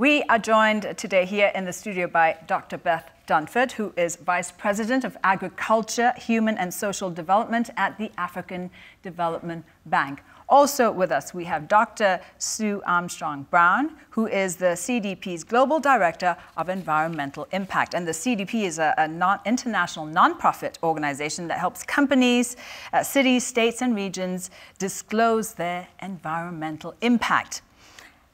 We are joined today here in the studio by Dr. Beth Dunford, who is Vice President of Agriculture, Human and Social Development at the African Development Bank. Also with us, we have Dr. Sue Armstrong Brown, who is the CDP's Global Director of Environmental Impact. And the CDP is a, non international nonprofit organization that helps companies, uh, cities, states, and regions disclose their environmental impact.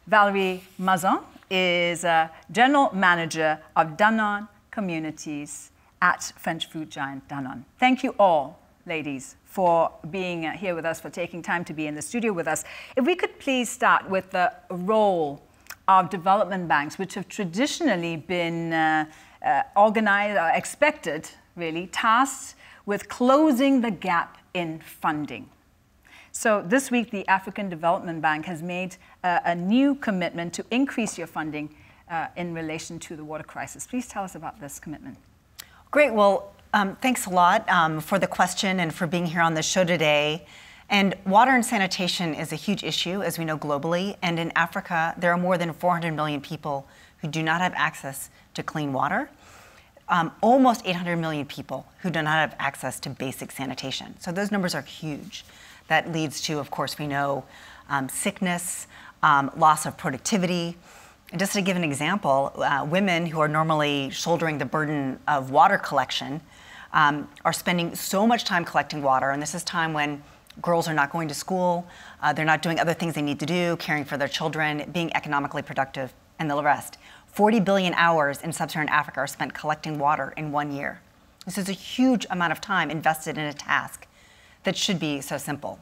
Valerie Mazon is a general manager of Danone Communities at French food giant Danone. Thank you all, ladies, for being here with us, for taking time to be in the studio with us. If we could please start with the role of development banks, which have traditionally been uh, uh, organized, or expected, really, tasked with closing the gap in funding. So this week, the African Development Bank has made uh, a new commitment to increase your funding uh, in relation to the water crisis. Please tell us about this commitment. Great. Well, um, thanks a lot um, for the question and for being here on the show today. And water and sanitation is a huge issue, as we know globally. And in Africa, there are more than 400 million people who do not have access to clean water. Um, almost 800 million people who do not have access to basic sanitation. So those numbers are huge that leads to, of course, we know um, sickness, um, loss of productivity. And just to give an example, uh, women who are normally shouldering the burden of water collection um, are spending so much time collecting water, and this is time when girls are not going to school, uh, they're not doing other things they need to do, caring for their children, being economically productive, and the rest. 40 billion hours in sub Saharan Africa are spent collecting water in one year. This is a huge amount of time invested in a task that should be so simple.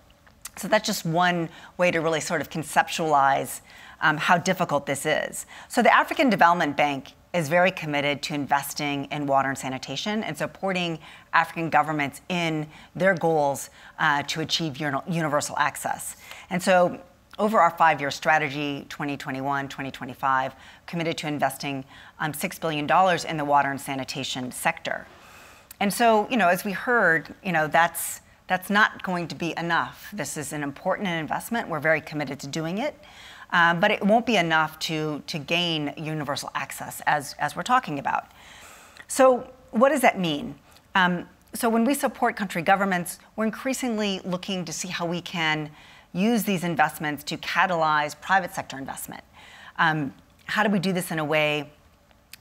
So that's just one way to really sort of conceptualize um, how difficult this is. So the African Development Bank is very committed to investing in water and sanitation and supporting African governments in their goals uh, to achieve universal access. And so over our five-year strategy, 2021, 2025, committed to investing um, $6 billion in the water and sanitation sector. And so, you know, as we heard, you know, that's that's not going to be enough. This is an important investment. We're very committed to doing it. Um, but it won't be enough to, to gain universal access as, as we're talking about. So, what does that mean? Um, so, when we support country governments, we're increasingly looking to see how we can use these investments to catalyze private sector investment. Um, how do we do this in a way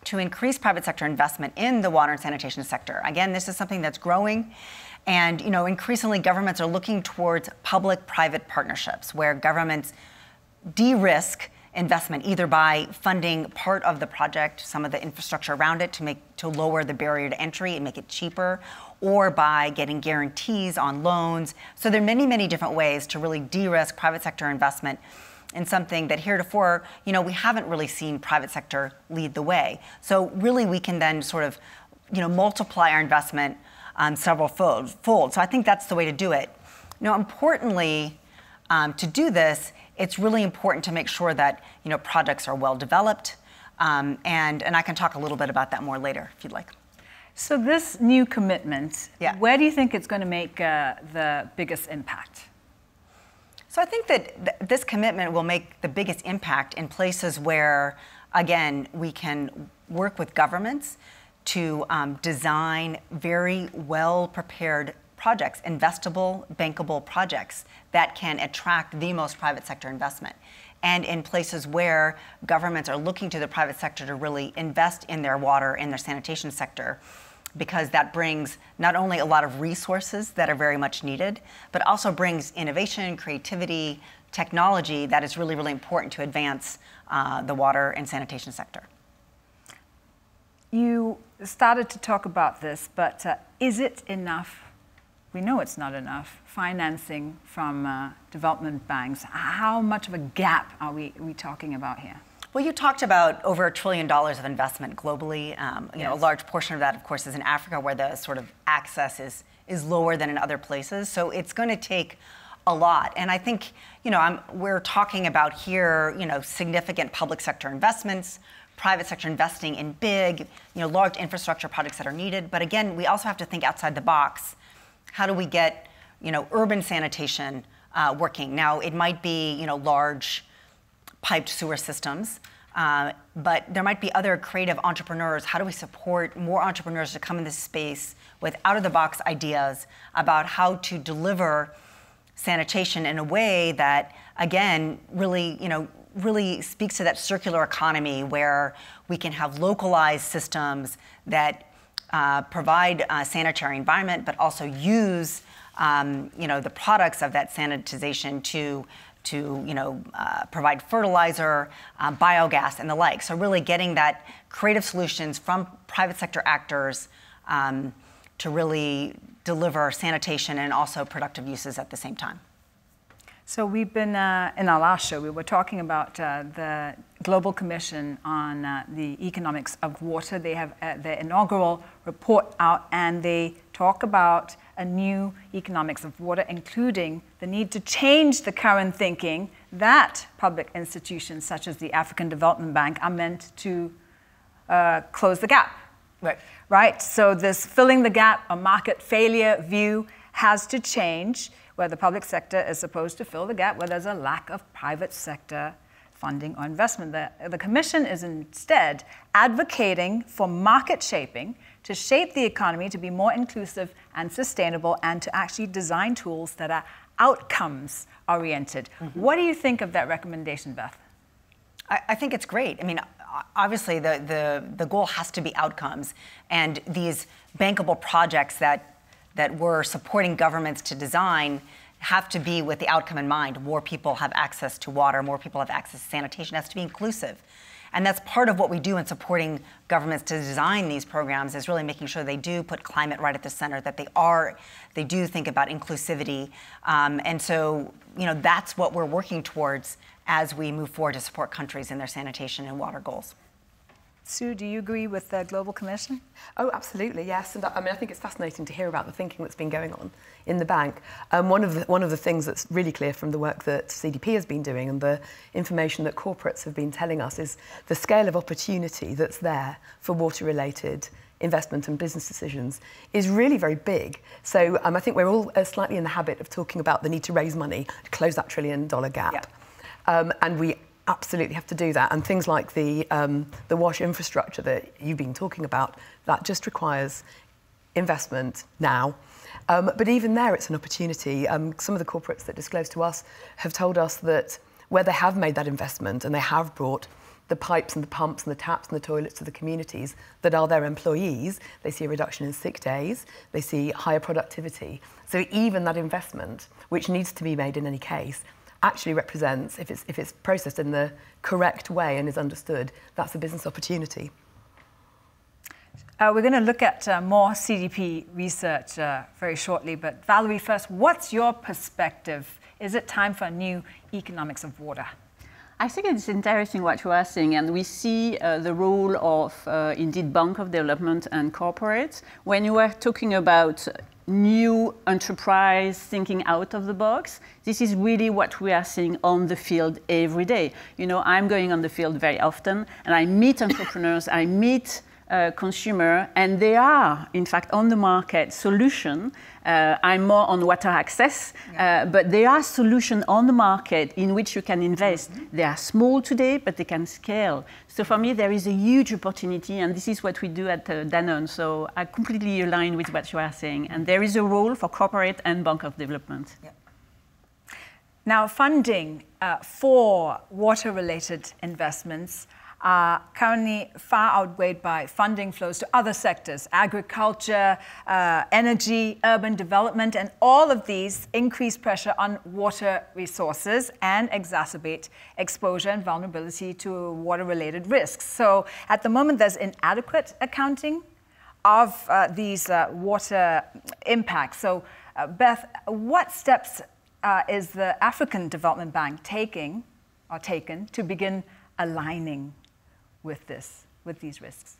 to increase private sector investment in the water and sanitation sector? Again, this is something that's growing. And you know, increasingly governments are looking towards public-private partnerships where governments de-risk investment either by funding part of the project, some of the infrastructure around it to make to lower the barrier to entry and make it cheaper, or by getting guarantees on loans. So there are many, many different ways to really de-risk private sector investment in something that heretofore, you know, we haven't really seen private sector lead the way. So really we can then sort of, you know, multiply our investment um, several fold, fold. So I think that's the way to do it. Now, importantly, um, to do this, it's really important to make sure that you know projects are well developed, um, and and I can talk a little bit about that more later if you'd like. So this new commitment, yeah. where do you think it's going to make uh, the biggest impact? So I think that th this commitment will make the biggest impact in places where, again, we can work with governments to um, design very well prepared projects, investable, bankable projects that can attract the most private sector investment. And in places where governments are looking to the private sector to really invest in their water and their sanitation sector, because that brings not only a lot of resources that are very much needed, but also brings innovation, creativity, technology that is really, really important to advance uh, the water and sanitation sector. You started to talk about this, but uh, is it enough? We know it's not enough. Financing from uh, development banks. How much of a gap are we, are we talking about here? Well, you talked about over a trillion dollars of investment globally. Um, you yes. know, a large portion of that, of course, is in Africa, where the sort of access is is lower than in other places. So it's going to take a lot. And I think, you know, I'm, we're talking about here, you know, significant public sector investments, private sector investing in big, you know, large infrastructure projects that are needed. But again, we also have to think outside the box. How do we get, you know, urban sanitation uh, working? Now, it might be, you know, large piped sewer systems. Uh, but there might be other creative entrepreneurs. How do we support more entrepreneurs to come in this space with out of the box ideas about how to deliver sanitation in a way that, again, really, you know, really speaks to that circular economy where we can have localized systems that uh, provide a sanitary environment, but also use um, you know, the products of that sanitization to to you know, uh, provide fertilizer, uh, biogas, and the like. So really getting that creative solutions from private sector actors um, to really deliver sanitation and also productive uses at the same time. So we've been uh, in our last show. We were talking about uh, the Global Commission on uh, the Economics of Water. They have uh, their inaugural report out, and they talk about a new economics of water, including the need to change the current thinking that public institutions such as the African Development Bank are meant to uh, close the gap. Right. Right. So this filling the gap, a market failure view has to change where the public sector is supposed to fill the gap where there's a lack of private sector funding or investment. The, the Commission is instead advocating for market shaping to shape the economy to be more inclusive and sustainable and to actually design tools that are outcomes oriented. Mm-hmm. What do you think of that recommendation, Beth? I, I think it's great. I mean, obviously, the, the, the goal has to be outcomes, and these bankable projects that that we're supporting governments to design have to be with the outcome in mind. More people have access to water, more people have access to sanitation. It has to be inclusive. And that's part of what we do in supporting governments to design these programs is really making sure they do put climate right at the center, that they are, they do think about inclusivity. Um, and so, you know, that's what we're working towards as we move forward to support countries in their sanitation and water goals. Sue, do you agree with the Global Commission? Oh, absolutely, yes. And I mean, I think it's fascinating to hear about the thinking that's been going on in the bank. Um, one, of the, one of the things that's really clear from the work that CDP has been doing and the information that corporates have been telling us is the scale of opportunity that's there for water-related investment and business decisions is really very big. So um, I think we're all uh, slightly in the habit of talking about the need to raise money to close that trillion dollar gap. Um, and we absolutely have to do that. And things like the, um, the WASH infrastructure that you've been talking about, that just requires investment now. Um, but even there, it's an opportunity. Um, some of the corporates that disclose to us have told us that where they have made that investment and they have brought the pipes and the pumps and the taps and the toilets to the communities that are their employees, they see a reduction in sick days, they see higher productivity. So even that investment, which needs to be made in any case, actually represents, if it's, if it's processed in the correct way and is understood, that's a business opportunity. Uh, we're going to look at uh, more CDP research uh, very shortly, but Valerie, first, what's your perspective? Is it time for a new economics of water? I think it's interesting what you are saying, and we see uh, the role of uh, indeed Bank of Development and corporates. When you are talking about new enterprise thinking out of the box. This is really what we are seeing on the field every day. You know, I'm going on the field very often and I meet entrepreneurs, I meet uh, consumer, and they are, in fact, on the market solution. Uh, I'm more on water access, yeah. uh, but there are solutions on the market in which you can invest. Mm-hmm. They are small today, but they can scale. So for me, there is a huge opportunity, and this is what we do at uh, Danone. So I completely align with what you are saying, and there is a role for corporate and bank of development. Yeah. Now, funding uh, for water-related investments are currently far outweighed by funding flows to other sectors agriculture, uh, energy, urban development, and all of these increase pressure on water resources and exacerbate exposure and vulnerability to water related risks. So at the moment, there's inadequate accounting of uh, these uh, water impacts. So, uh, Beth, what steps uh, is the African Development Bank taking or taken to begin aligning with this, with these risks?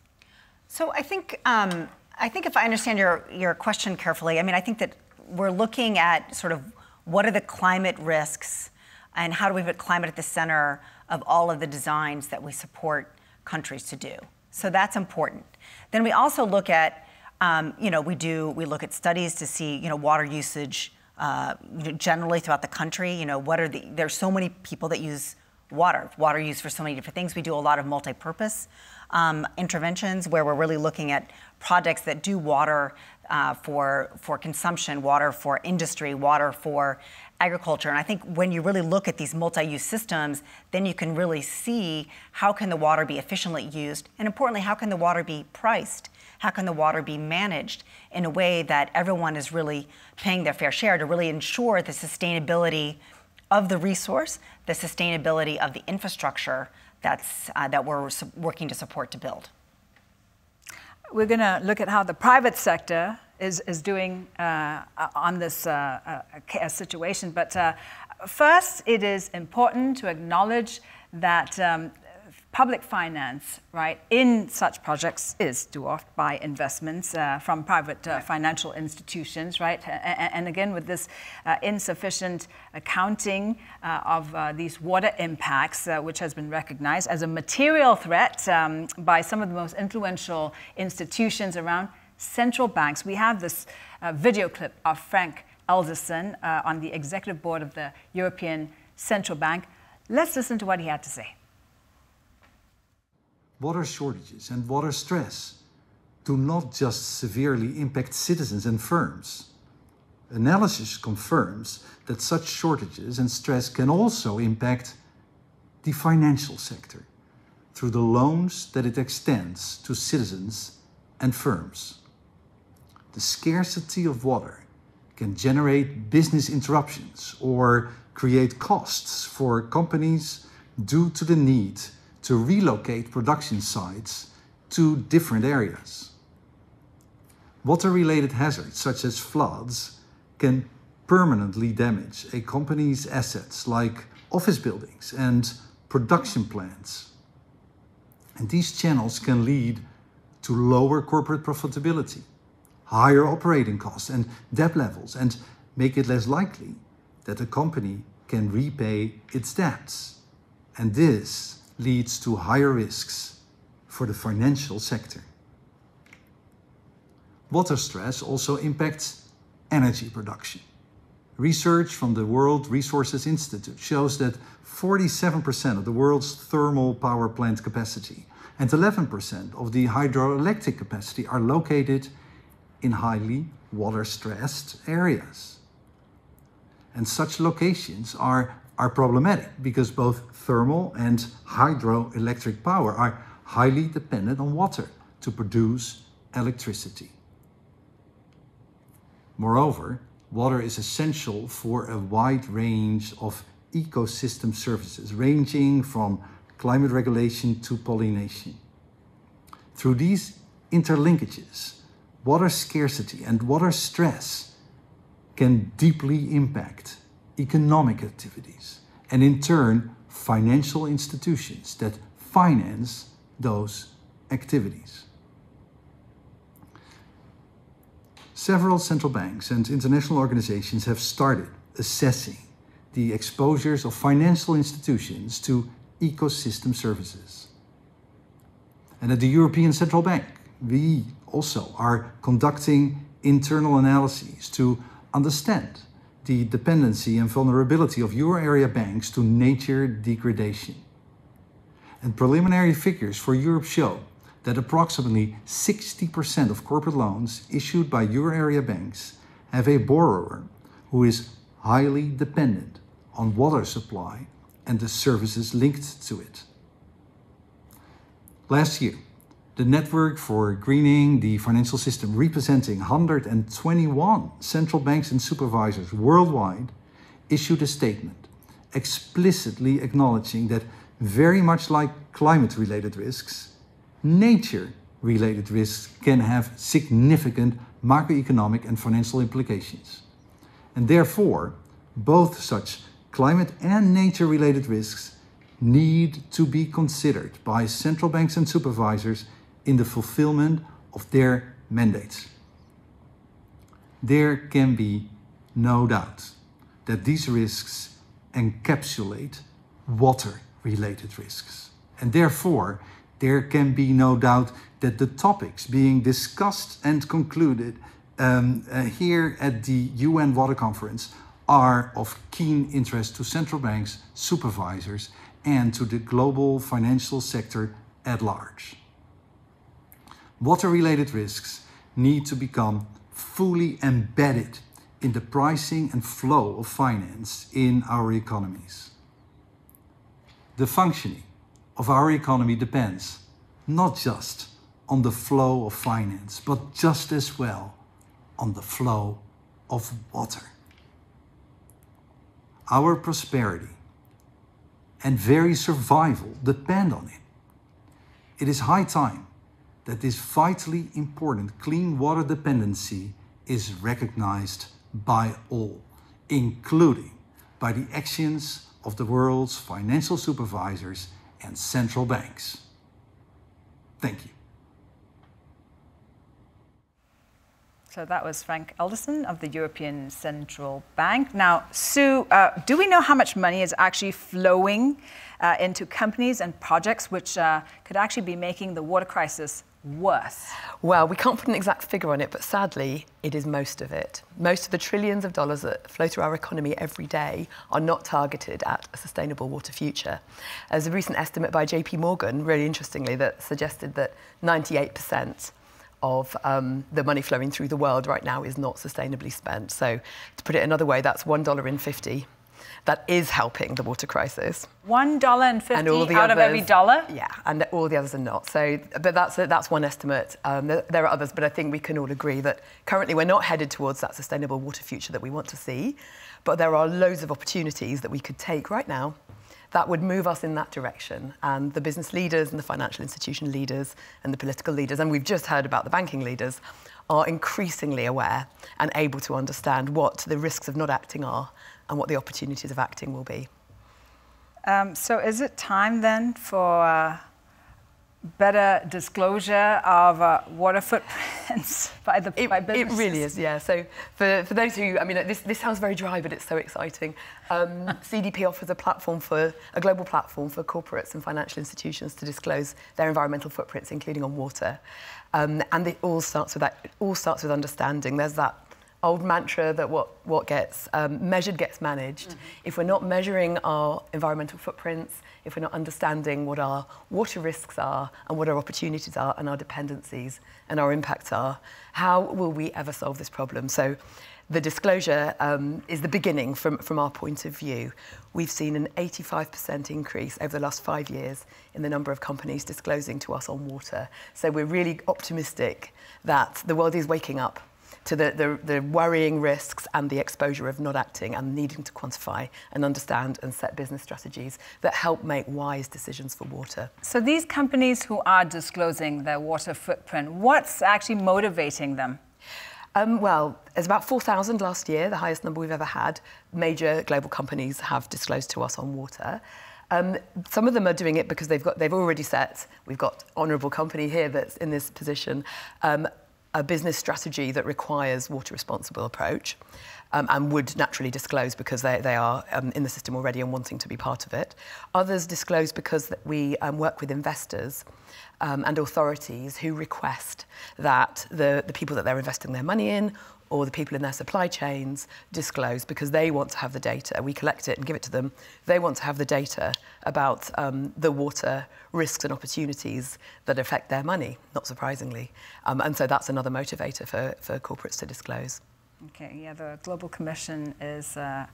So I think, um, I think if I understand your, your question carefully, I mean, I think that we're looking at sort of what are the climate risks and how do we put climate at the center of all of the designs that we support countries to do. So that's important. Then we also look at, um, you know, we do, we look at studies to see, you know, water usage uh, generally throughout the country. You know, what are the, there's so many people that use water. Water used for so many different things. We do a lot of multi-purpose um, interventions where we're really looking at projects that do water uh, for, for consumption, water for industry, water for agriculture. And I think when you really look at these multi-use systems, then you can really see how can the water be efficiently used, and importantly, how can the water be priced? How can the water be managed in a way that everyone is really paying their fair share to really ensure the sustainability of the resource, the sustainability of the infrastructure that's, uh, that we're working to support to build. We're going to look at how the private sector is, is doing uh, on this uh, uh situation. But uh, first, it is important to acknowledge that um, public finance, right, in such projects is dwarfed by investments uh, from private uh, financial institutions, right? And, and again, with this uh, insufficient accounting uh, of uh, these water impacts, uh, which has been recognized as a material threat um, by some of the most influential institutions around central banks. We have this video clip of Frank Elderson on the executive board of the European Central Bank. Let's listen to what he had to say water shortages and water stress do not just severely impact citizens and firms. Analysis confirms that such shortages and stress can also impact the financial sector through the loans that it extends to citizens and firms. The scarcity of water can generate business interruptions or create costs for companies due to the need to relocate production sites to different areas. Water-related hazards such as floods can permanently damage a company's assets like office buildings and production plants. And these channels can lead to lower corporate profitability, higher operating costs and debt levels, and make it less likely that a company can repay its debts. And this leads to higher risks for the financial sector. Water stress also impacts energy production. Research from the World Resources Institute shows that 47% of the world's thermal power plant capacity and 11% of the hydroelectric capacity are located in highly water-stressed areas. And such locations are are problematic because both thermal and hydroelectric power are highly dependent on water to produce electricity. Moreover, water is essential for a wide range of ecosystem services, ranging from climate regulation to pollination. Through these interlinkages, water scarcity and water stress can deeply impact economic activities, and in turn, financial institutions that finance those activities. Several central banks and international organizations have started assessing the exposures of financial institutions to ecosystem services. And at the European Central Bank, we also are conducting internal analyses to understand the dependency and vulnerability of euro area banks to nature degradation. And preliminary figures for Europe show that approximately 60% of corporate loans issued by euro area banks have a borrower who is highly dependent on water supply and the services linked to it. Last year, the Network for Greening the Financial System, representing 121 central banks and supervisors worldwide, issued a statement explicitly acknowledging that very much like climate-related risks, nature-related risks can have significant macroeconomic and financial implications. And therefore, both such climate and nature-related risks need to be considered by central banks and supervisors in the fulfillment of their mandates. There can be no doubt that these risks encapsulate water-related risks. And therefore, there can be no doubt that the topics being discussed and concluded um, uh, here at the UN Water Conference are of keen interest to central banks, supervisors, and to the global financial sector at large. Water related risks need to become fully embedded in the pricing and flow of finance in our economies. The functioning of our economy depends not just on the flow of finance, but just as well on the flow of water. Our prosperity and very survival depend on it. It is high time that this vitally important clean water dependency is recognized by all, including by the actions of the world's financial supervisors and central banks. Thank you. So that was Frank Elderson of the European Central Bank. Now, Sue, uh, do we know how much money is actually flowing uh, into companies and projects which uh, could actually be making the water crisis worse? Well, we can't put an exact figure on it, but sadly, it is most of it. Most of the trillions of dollars that flow through our economy every day are not targeted at a sustainable water future. There's a recent estimate by JP Morgan, really interestingly, that suggested that 98% of um, the money flowing through the world right now is not sustainably spent. So, to put it another way, that's $1 in 50 that is helping the water crisis. One dollar and fifty out others, of every dollar. Yeah, and all the others are not. So, but that's that's one estimate. Um, there, there, are others, but I think we can all agree that currently we're not headed towards that sustainable water future that we want to see. But there are loads of opportunities that we could take right now that would move us in that direction. And the business leaders and the financial institution leaders and the political leaders, and we've just heard about the banking leaders, are increasingly aware and able to understand what the risks of not acting are and what the opportunities of acting will be. Um, so is it time then for uh, better disclosure of uh, water footprints by the it, by businesses? It really is, yeah. So for, for those who, I mean, this, this sounds very dry, but it's so exciting. Um, CDP offers a platform for, a global platform for corporates and financial institutions to disclose their environmental footprints, including on water. Um, and it all starts with that, it all starts with understanding. There's that old mantra that what, what gets um, measured gets managed. Mm -hmm. If we're not measuring our environmental footprints, if we're not understanding what our water risks are and what our opportunities are and our dependencies and our impacts are, how will we ever solve this problem? So the disclosure um, is the beginning from, from our point of view. We've seen an 85% increase over the last five years in the number of companies disclosing to us on water. So we're really optimistic that the world is waking up to the, the, the worrying risks and the exposure of not acting and needing to quantify and understand and set business strategies that help make wise decisions for water. So these companies who are disclosing their water footprint, what's actually motivating them? Um, well, there's about 4,000 last year, the highest number we've ever had. Major global companies have disclosed to us on water. Um, some of them are doing it because they've got they've already set. We've got honourable company here that's in this position. Um, a business strategy that requires water responsible approach um, and would naturally disclose because they, they are um, in the system already and wanting to be part of it. Others disclose because we um, work with investors um, and authorities who request that the, the people that they're investing their money in or the people in their supply chains disclose because they want to have the data. We collect it and give it to them. They want to have the data about um, the water risks and opportunities that affect their money, not surprisingly. Um, and so that's another motivator for, for corporates to disclose. Okay, yeah, the Global Commission is uh,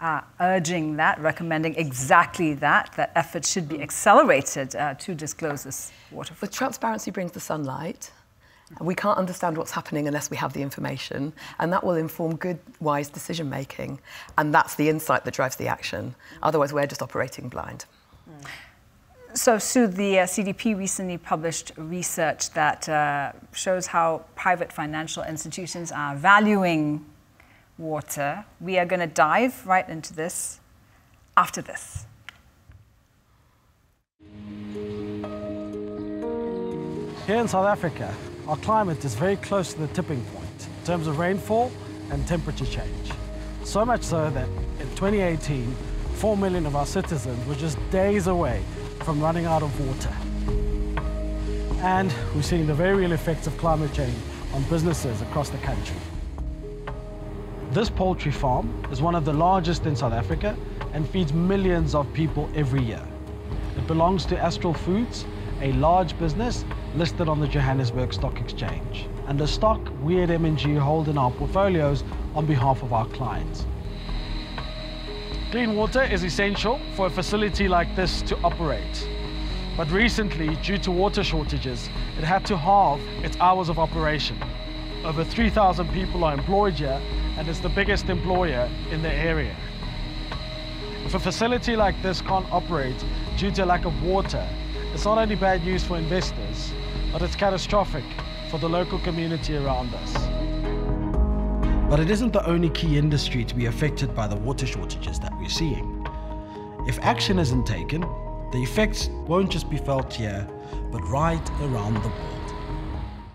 uh, urging that, recommending exactly that, that efforts should be accelerated uh, to disclose this water. But transparency brings the sunlight. We can't understand what's happening unless we have the information, and that will inform good, wise decision making. And that's the insight that drives the action. Otherwise, we're just operating blind. So, Sue, the uh, CDP recently published research that uh, shows how private financial institutions are valuing water. We are going to dive right into this after this. Here in South Africa, our climate is very close to the tipping point in terms of rainfall and temperature change. So much so that in 2018, 4 million of our citizens were just days away from running out of water. And we're seeing the very real effects of climate change on businesses across the country. This poultry farm is one of the largest in South Africa and feeds millions of people every year. It belongs to Astral Foods, a large business listed on the Johannesburg Stock Exchange. And the stock we at M&G hold in our portfolios on behalf of our clients. Clean water is essential for a facility like this to operate. But recently, due to water shortages, it had to halve its hours of operation. Over 3,000 people are employed here, and it's the biggest employer in the area. If a facility like this can't operate due to lack of water, it's not only bad news for investors, but it's catastrophic for the local community around us. But it isn't the only key industry to be affected by the water shortages that we're seeing. If action isn't taken, the effects won't just be felt here, but right around the world.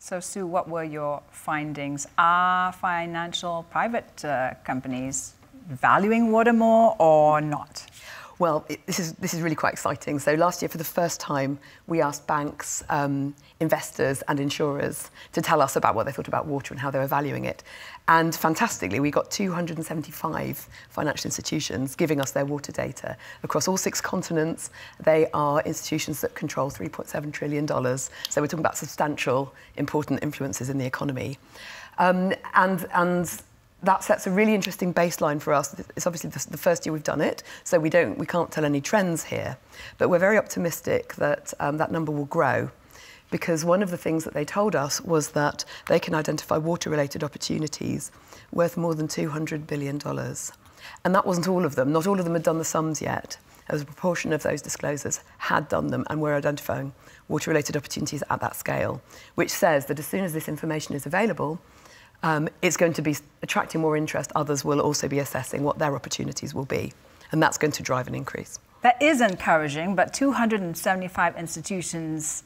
So, Sue, what were your findings? Are financial private uh, companies valuing water more or not? Well, it, this is this is really quite exciting. So last year, for the first time, we asked banks, um, investors, and insurers to tell us about what they thought about water and how they were valuing it. And fantastically, we got 275 financial institutions giving us their water data across all six continents. They are institutions that control 3.7 trillion dollars. So we're talking about substantial, important influences in the economy. Um, and and that sets a really interesting baseline for us. It's obviously the, first year we've done it, so we don't, we can't tell any trends here. But we're very optimistic that um, that number will grow because one of the things that they told us was that they can identify water-related opportunities worth more than $200 billion. And that wasn't all of them. Not all of them had done the sums yet. As a proportion of those disclosures had done them and were identifying water-related opportunities at that scale, which says that as soon as this information is available, um, it's going to be attracting more interest. Others will also be assessing what their opportunities will be, and that's going to drive an increase. That is encouraging, but 275 institutions,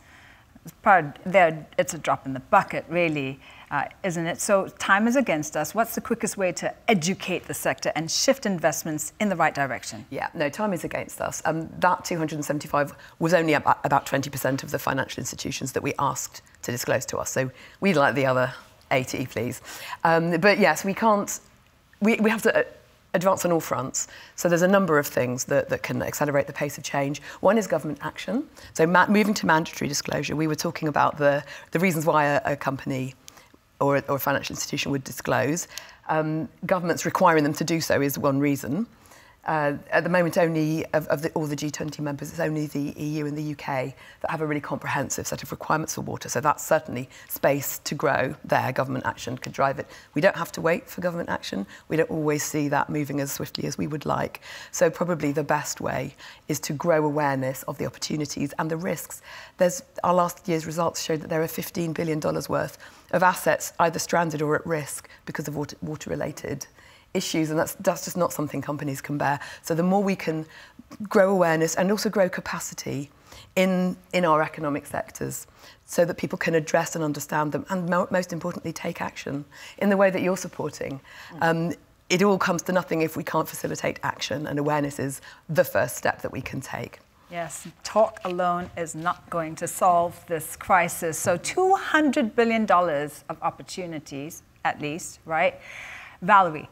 it's a drop in the bucket, really, uh, isn't it? So time is against us. What's the quickest way to educate the sector and shift investments in the right direction? Yeah, no, time is against us. Um, that 275 was only about, about 20% of the financial institutions that we asked to disclose to us. So we'd like the other 80, please. Um, but yes, we can't, we, we have to uh, advance on all fronts. So there's a number of things that, that can accelerate the pace of change. One is government action. So moving to mandatory disclosure, we were talking about the, the reasons why a, a company or, or a financial institution would disclose. Um, governments requiring them to do so is one reason. Uh, at the moment, only of, of the, all the G20 members, it's only the EU and the UK that have a really comprehensive set of requirements for water. So that's certainly space to grow there. Government action could drive it. We don't have to wait for government action. We don't always see that moving as swiftly as we would like. So probably the best way is to grow awareness of the opportunities and the risks. There's, our last year's results showed that there are $15 billion worth of assets either stranded or at risk because of water, water related issues, and that's, that's just not something companies can bear. So the more we can grow awareness and also grow capacity in, in our economic sectors so that people can address and understand them and mo most importantly take action in the way that you're supporting. Um, it all comes to nothing if we can't facilitate action and awareness is the first step that we can take. Yes, talk alone is not going to solve this crisis. So $200 billion of opportunities, at least, right? Valerie,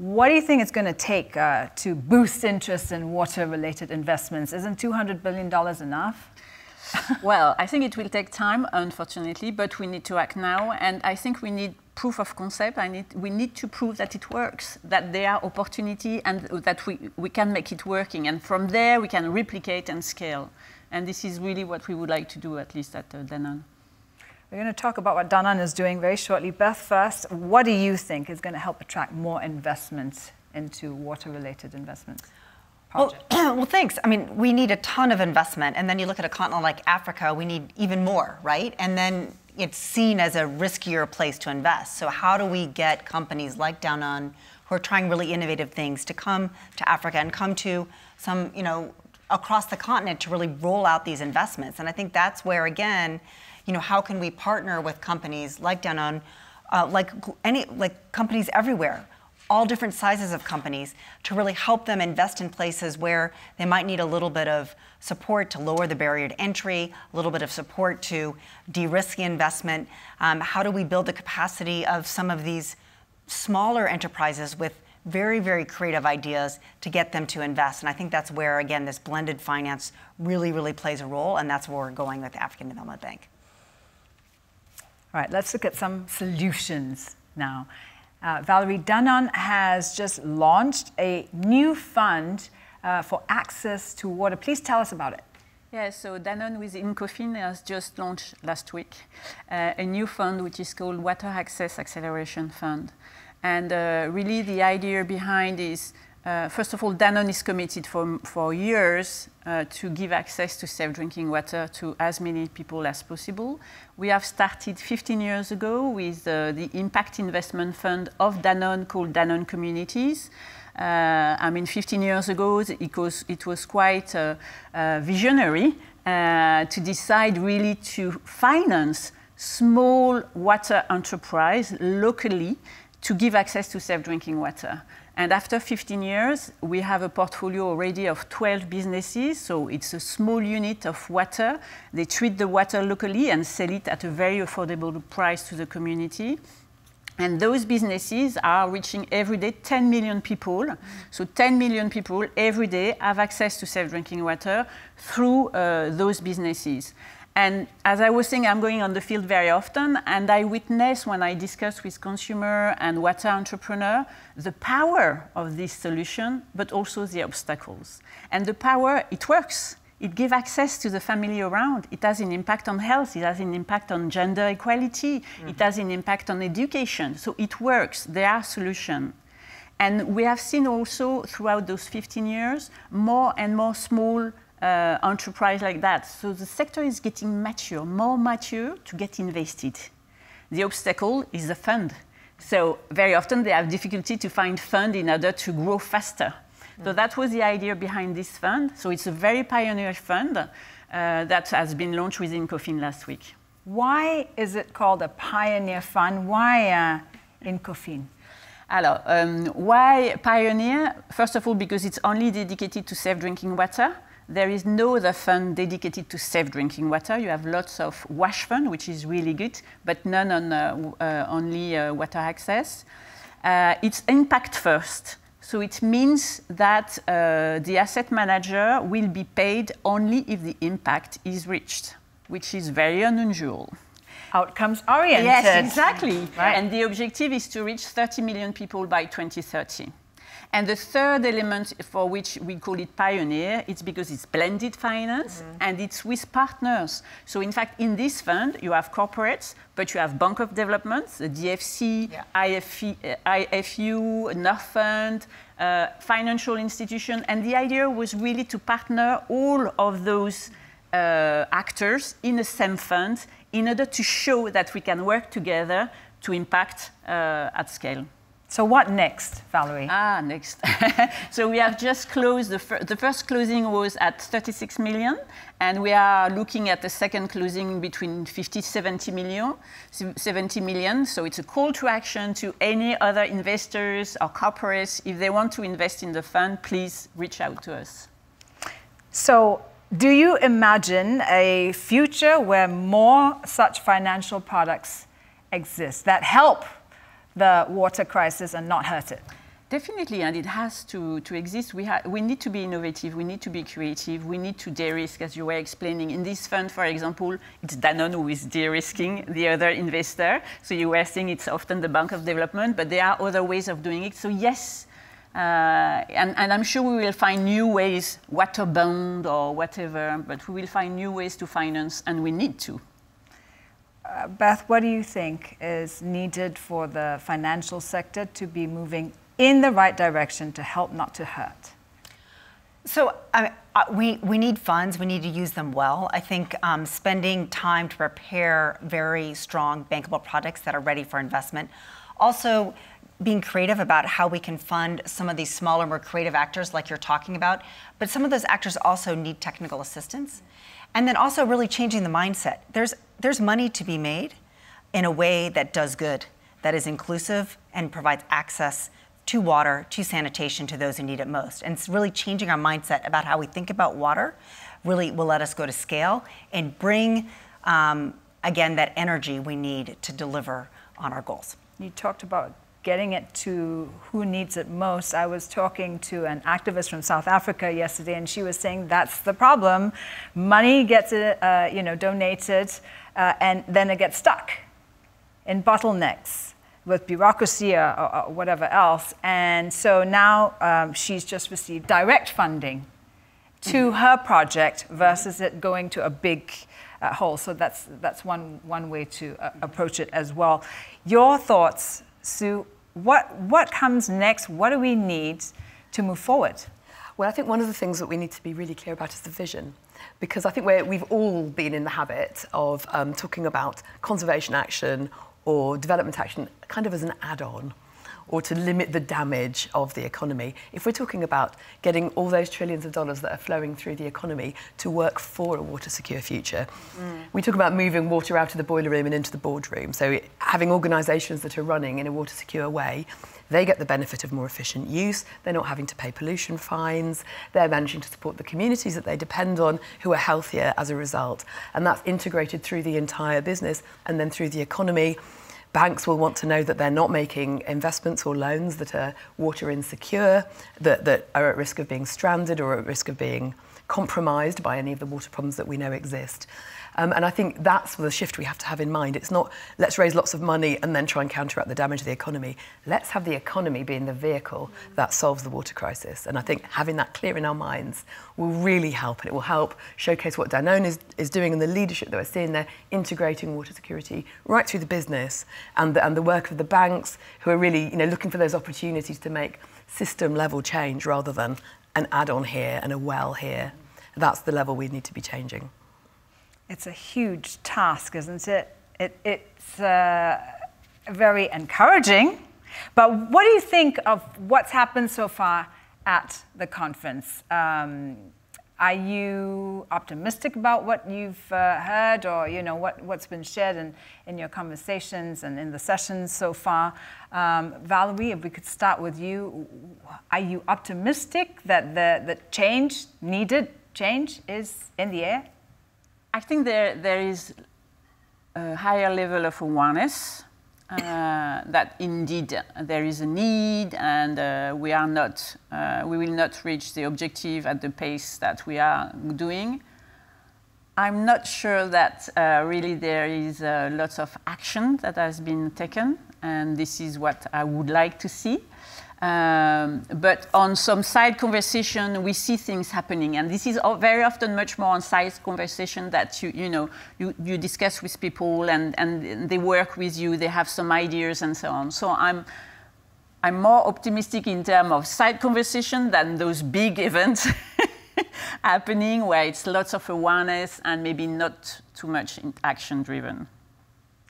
what do you think it's going to take uh, to boost interest in water related investments? Isn't $200 billion enough? well, I think it will take time, unfortunately, but we need to act now. And I think we need proof of concept. Need, we need to prove that it works, that there are opportunity and that we, we can make it working. And from there, we can replicate and scale. And this is really what we would like to do, at least at uh, Danone. We're going to talk about what Danone is doing very shortly. Beth, first, what do you think is going to help attract more investments into water-related investments? Well, well, thanks. I mean, we need a ton of investment, and then you look at a continent like Africa, we need even more, right? And then it's seen as a riskier place to invest. So how do we get companies like Danone, who are trying really innovative things, to come to Africa and come to some, you know, across the continent to really roll out these investments? And I think that's where, again, you know, how can we partner with companies like Danone, uh, like any like companies everywhere, all different sizes of companies, to really help them invest in places where they might need a little bit of support to lower the barrier to entry, a little bit of support to de-risk the investment. Um, how do we build the capacity of some of these smaller enterprises with very, very creative ideas to get them to invest. And I think that's where, again, this blended finance really, really plays a role, and that's where we're going with the African Development Bank. All right, let's look at some solutions now. Uh, Valerie Danone has just launched a new fund uh, for access to water. Please tell us about it. Yeah, so Danone with Incofin has just launched last week uh, a new fund which is called Water Access Acceleration Fund. And uh, really the idea behind is, uh, first of all, Danone is committed for, for years uh, to give access to safe drinking water to as many people as possible. We have started 15 years ago with uh, the impact investment fund of Danone called Danone Communities. Uh, I mean, 15 years ago, it was, it was quite uh, uh, visionary to decide really to finance small water enterprise locally to give access to safe drinking water. And after 15 years, we have a portfolio already of 12 businesses. So it's a small unit of water. They treat the water locally and sell it at a very affordable price to the community. And those businesses are reaching every day 10 million people. So 10 million people every day have access to safe drinking water through uh, those businesses. And as I was saying, I'm going on the field very often, and I witness when I discuss with consumer and water entrepreneur the power of this solution, but also the obstacles. And the power, it works. It gives access to the family around. It has an impact on health. It has an impact on gender equality. Mm-hmm. It has an impact on education. So it works. There are solutions. And we have seen also throughout those 15 years more and more small uh, enterprise like that. So the sector is getting mature, more mature to get invested. The obstacle is the fund. So very often they have difficulty to find fund in order to grow faster. So that was the idea behind this fund. So it's a very pioneer fund uh, that has been launched within Incofin last week. Why is it called a pioneer fund? Why uh, Incofin? Alors, um, why pioneer? First of all, because it's only dedicated to safe drinking water. There is no other fund dedicated to safe drinking water. You have lots of wash fund, which is really good, but none on uh, uh, only uh, water access. Uh, it's impact first. So it means that uh, the asset manager will be paid only if the impact is reached, which is very unusual. Outcomes oriented. Yes, exactly. Right. And the objective is to reach 30 million people by 2030. And the third element for which we call it pioneer, it's because it's blended finance mm-hmm. and it's with partners. So in fact, in this fund, you have corporates, but you have Bank of Development, the DFC, yeah. IFE, IFU, Norfund, uh, financial institution. And the idea was really to partner all of those uh, actors in the same fund in order to show that we can work together to impact uh, at scale. So what next, Valerie? Ah, next. so we have just closed, the, fir the, first closing was at 36 million, and we are looking at the second closing between 50, 70 million, 70 million. So it's a call to action to any other investors or corporates. If they want to invest in the fund, please reach out to us. So do you imagine a future where more such financial products exist that help the water crisis and not hurt it? Definitely, and it has to, to exist. We, we need to be innovative, we need to be creative, we need to de-risk, as you were explaining. In this fund, for example, it's Danone who is de-risking the other investor. So you were saying it's often the Bank of Development, but there are other ways of doing it. So yes, uh, and, and, I'm sure we will find new ways, water bond or whatever, but we will find new ways to finance, and we need to. Beth, what do you think is needed for the financial sector to be moving in the right direction to help, not to hurt? So uh, we, we need funds. We need to use them well. I think um, spending time to prepare very strong bankable products that are ready for investment. Also, being creative about how we can fund some of these smaller, more creative actors like you're talking about. But some of those actors also need technical assistance. And then also really changing the mindset. There's, there's money to be made in a way that does good, that is inclusive and provides access to water, to sanitation, to those who need it most. And it's really changing our mindset about how we think about water really will let us go to scale and bring, um, again, that energy we need to deliver on our goals. You talked about getting it to who needs it most. I was talking to an activist from South Africa yesterday, and she was saying that's the problem. Money gets uh, you know donated, uh, and then it gets stuck in bottlenecks with bureaucracy or, or whatever else. And so now um, she's just received direct funding to her project versus it going to a big uh, hole. So that's, that's one, one way to uh, approach it as well. Your thoughts, Sue, what, what comes next? What do we need to move forward? Well, I think one of the things that we need to be really clear about is the vision. Because I think we have all been in the habit of um, talking about conservation action or development action kind of as an add on or to limit the damage of the economy. If we're talking about getting all those trillions of dollars that are flowing through the economy to work for a water secure future, mm. we talk about moving water out of the boiler room and into the boardroom. So having organisations that are running in a water secure way, they get the benefit of more efficient use. They're not having to pay pollution fines. They're managing to support the communities that they depend on, who are healthier as a result. And that's integrated through the entire business and then through the economy banks will want to know that they're not making investments or loans that are water insecure, that, that are at risk of being stranded or at risk of being compromised by any of the water problems that we know exist. Um, and I think that's the shift we have to have in mind. It's not let's raise lots of money and then try and counteract the damage of the economy. Let's have the economy being the vehicle that solves the water crisis. And I think having that clear in our minds will really help. And it will help showcase what Danone is, is doing and the leadership that we're seeing there, integrating water security right through the business and the, and the work of the banks who are really you know, looking for those opportunities to make system level change rather than an add on here and a well here. That's the level we need to be changing. It's a huge task, isn't it? it it's uh, very encouraging. But what do you think of what's happened so far at the conference? Um, are you optimistic about what you've uh, heard or you know what, what's been shared in, in your conversations and in the sessions so far? Um, Valerie, if we could start with you, are you optimistic that the, the change, needed change, is in the air? I think there, there is a higher level of awareness uh, that indeed there is a need and uh, we are not, uh, we will not reach the objective at the pace that we are doing. I'm not sure that uh, really there is uh, lots of action that has been taken and this is what I would like to see. Um, but on some side conversation, we see things happening, and this is very often much more on side conversation that you you know you, you discuss with people, and and they work with you, they have some ideas and so on. So I'm. I'm more optimistic in terms of side conversation than those big events happening where it's lots of awareness and maybe not too much action driven.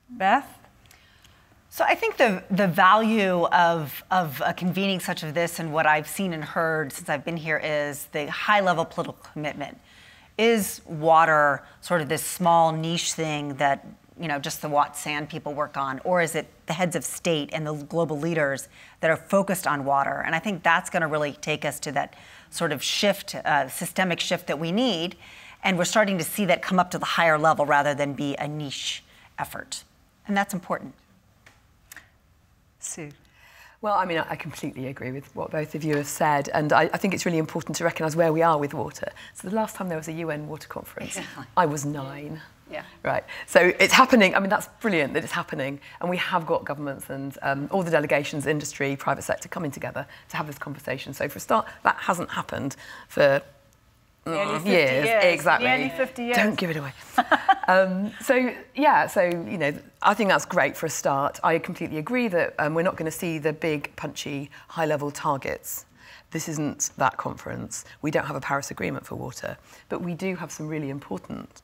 Beth? So I think the the value of of convening such of this and what I've seen and heard since I've been here is the high level political commitment. Is water sort of this small niche thing that you know just the Watsan people work on, or is it the heads of state and the global leaders that are focused on water? And I think that's going to really take us to that sort of shift, uh, systemic shift that we need. And we're starting to see that come up to the higher level rather than be a niche effort, and that's important. Sue? Well, I mean, I completely agree with what both of you have said, and I, I think it's really important to recognise where we are with water. So the last time there was a UN water conference, exactly. I was nine. Yeah. Right. So it's happening. I mean, that's brilliant that it's happening. And we have got governments and um, all the delegations, industry, private sector coming together to have this conversation. So for a start, that hasn't happened for years, years, exactly. Nearly 50 years. Don't give it away. um, so yeah, so you know, I think that's great for a start. I completely agree that um, we're not going to see the big, punchy, high-level targets. This isn't that conference. We don't have a Paris Agreement for water, but we do have some really important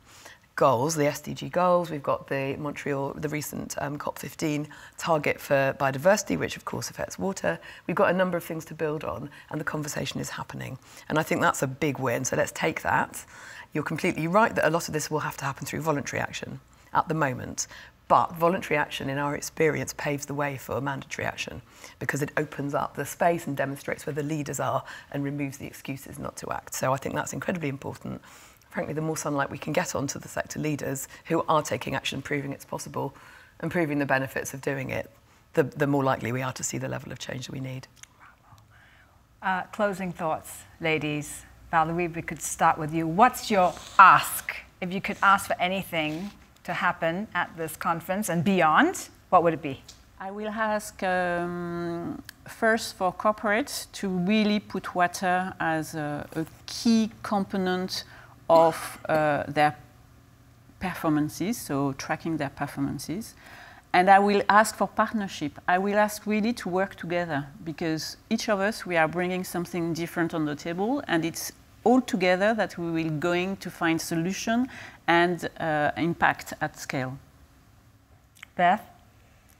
goals, the SDG goals. We've got the Montreal, the recent um, COP15 target for biodiversity, which of course affects water. We've got a number of things to build on, and the conversation is happening. And I think that's a big win. So let's take that. You're completely right that a lot of this will have to happen through voluntary action at the moment. But voluntary action, in our experience, paves the way for mandatory action because it opens up the space and demonstrates where the leaders are and removes the excuses not to act. So I think that's incredibly important frankly, the more sunlight we can get onto the sector leaders who are taking action, proving it's possible, and proving the benefits of doing it, the, the more likely we are to see the level of change that we need. Uh, closing thoughts, ladies. Valerie, we could start with you. What's your ask? If you could ask for anything to happen at this conference and beyond, what would it be? I will ask um, first for corporates to really put water as a, a key component of uh, their performances, so tracking their performances. And I will ask for partnership. I will ask really to work together because each of us, we are bringing something different on the table and it's all together that we will going to find solution and uh, impact at scale. Beth,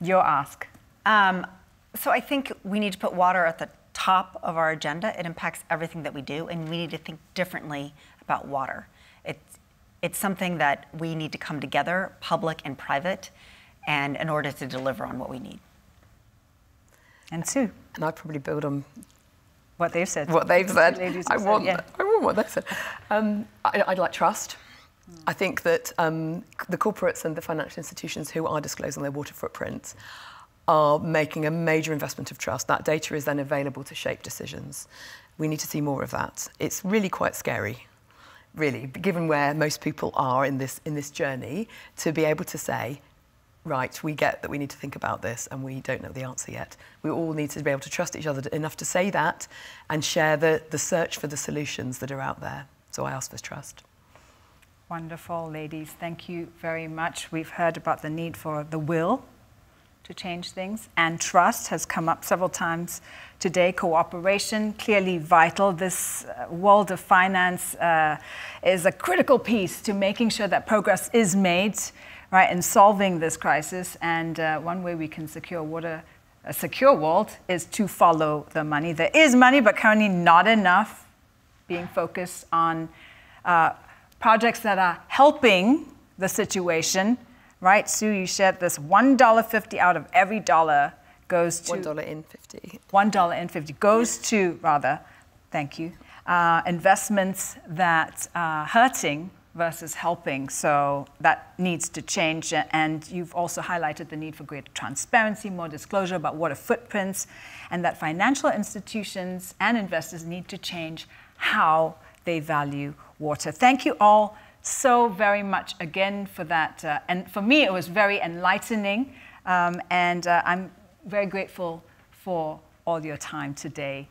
your ask. Um, so I think we need to put water at the top of our agenda. It impacts everything that we do, and we need to think differently about water. It's, it's something that we need to come together, public and private, and in order to deliver on what we need. And Sue. And I'd probably build on what they've said. What they've said. I want, yeah. I want what they've said. Um, I, would like trust. I think that um, the corporates and the financial institutions who are disclosing their water footprints are making a major investment of trust. That data is then available to shape decisions. We need to see more of that. It's really quite scary, really, given where most people are in this, in this journey, to be able to say, right, we get that we need to think about this and we don't know the answer yet. We all need to be able to trust each other enough to say that and share the, the search for the solutions that are out there. So I ask for trust. Wonderful, ladies. Thank you very much. We've heard about the need for the will to change things, and trust has come up several times today. Cooperation, clearly vital. This uh, world of finance uh, is a critical piece to making sure that progress is made right, in solving this crisis. And uh, one way we can secure water, a secure world, is to follow the money. There is money, but currently not enough being focused on uh, projects that are helping the situation, right? Sue, you shared this $1.50 out of every dollar goes to $1 in 50. $1 in 50 goes to, rather, thank you, uh, investments that are hurting versus helping. So that needs to change. And you've also highlighted the need for greater transparency, more disclosure about water footprints, and that financial institutions and investors need to change how they value water. Thank you all so very much again for that. Uh, and for me, it was very enlightening. Um, and uh, I'm very grateful for all your time today.